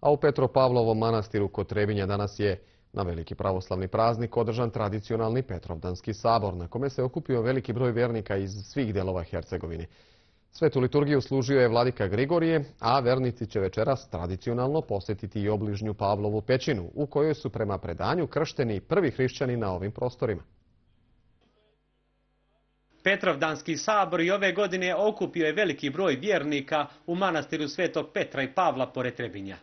A u Petropavlovom manastiru kod Trebinja danas je na veliki pravoslavni praznik održan tradicionalni Petrovdanski sabor, na kome se okupio veliki broj vjernika iz svih delova Hercegovine. Svetu liturgiju služio je vladika Grigorije, a vernici će večeras tradicionalno posjetiti i obližnju Pavlovu pećinu, u kojoj su prema predanju kršteni prvi hrišćani na ovim prostorima. Petrovdanski sabor i ove godine okupio je veliki broj vjernika u manastiru Svetog Petra i Pavla pored Trebinja.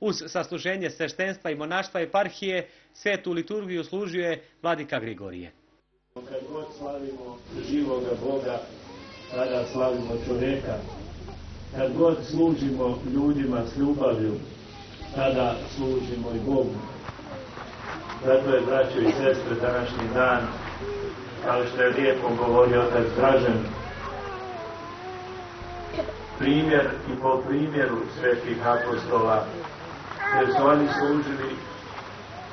Uz sasluženje sveštenstva i monaštva eparhije, svetu liturgiju služio je vladika Grigorije. Kad god slavimo živoga Boga, tada slavimo čovjeka. Kad god služimo ljudima s ljubavlju, tada služimo i Bogu. Zato je, braćo i sestre, današnji dan, kao što je lijepo govorio otac Dražen, primjer i po primjeru svetih apostola, jer su oni služili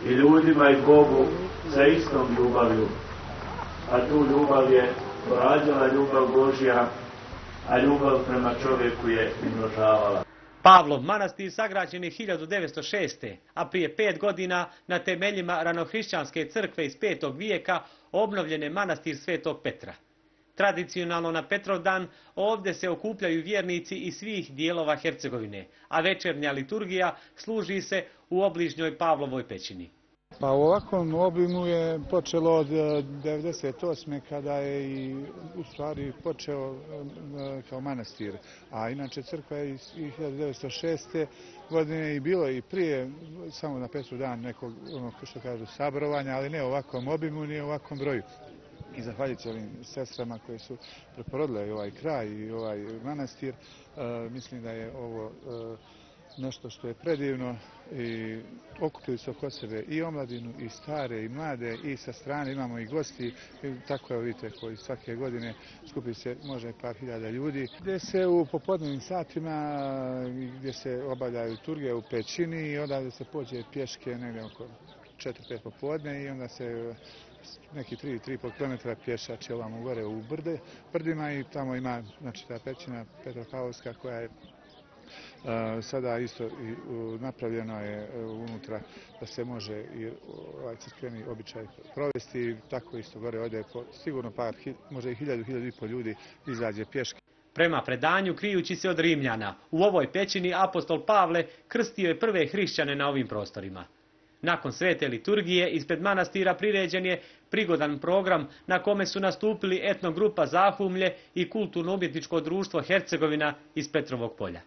i ljudima i Bogu sa istom ljubavlju, a tu ljubav je porađala ljubav Božja, a ljubav prema čovjeku je imnožavala. Pavlov manastir sagrađen je 1906. a prije pet godina na temeljima ranohrišćanske crkve iz petog vijeka obnovljen je manastir Svetog Petra. Tradicionalno na Petrovdan ovdje se okupljaju vjernici iz svih dijelova Hercegovine, a večernja liturgija služi se u obližnjoj Pavlovoj pećini. Pa u ovakvom obimu je počelo od 1998. kada je i u stvari počeo e, kao manastir, a inače crkva je iz 1906. godine i bilo i prije, samo na Petru dan nekog, ono što kažu, sabrovanja, ali ne u ovakvom obimu, ni u ovakvom broju. I zahvaljujući ovim sestrama koje su preporodile ovaj kraj i ovaj manastir, e, mislim da je ovo e, nešto što je predivno i okupili su oko sebe i omladinu i stare i mlade i sa strane imamo i gosti. Tako je vidite koji svake godine skupi se možda par hiljada ljudi. Gdje se u popodnevnim satima gdje se obavljaju turge u pećini i onda se pođe pješke negdje oko 4-5 popodne i onda se neki 3-3,5 km pješač ovamo gore u brde, brdima i tamo ima znači, ta pećina Petropavlovska koja je Sada isto napravljeno je e, unutra da se može i ovaj crkveni običaj provesti. Tako isto gore ode sigurno par, možda i hiljadu, hiljadu i pol ljudi izađe pješke. Prema predanju, krijući se od Rimljana, u ovoj pećini apostol Pavle krstio je prve hrišćane na ovim prostorima. Nakon svete liturgije ispred manastira priređen je prigodan program na kome su nastupili etnogrupa Zahumlje i kulturno-umjetničko društvo Hercegovina iz Petrovog polja.